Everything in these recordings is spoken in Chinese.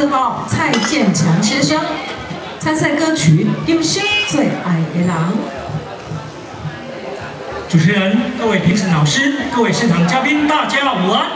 四号蔡建强先生参赛歌曲《用心最爱的人》。主持人、各位评审老师、各位现场嘉宾，大家午安。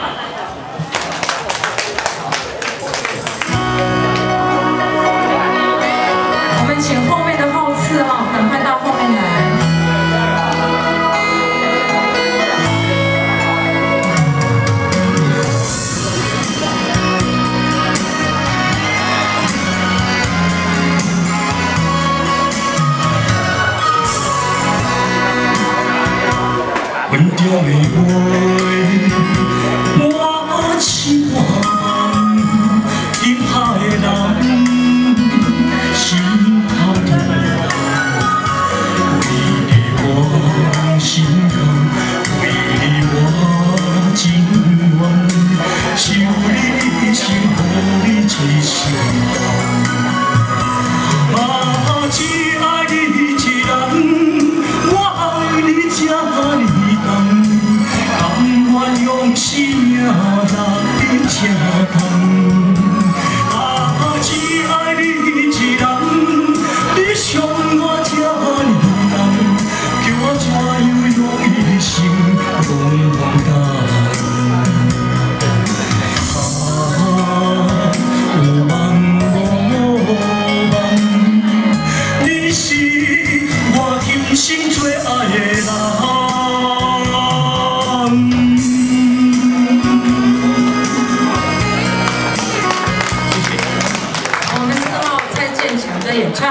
温柔这痛。啊，只爱你一人，你伤我这呢重，叫我怎样用一生拢忘啊，也唱。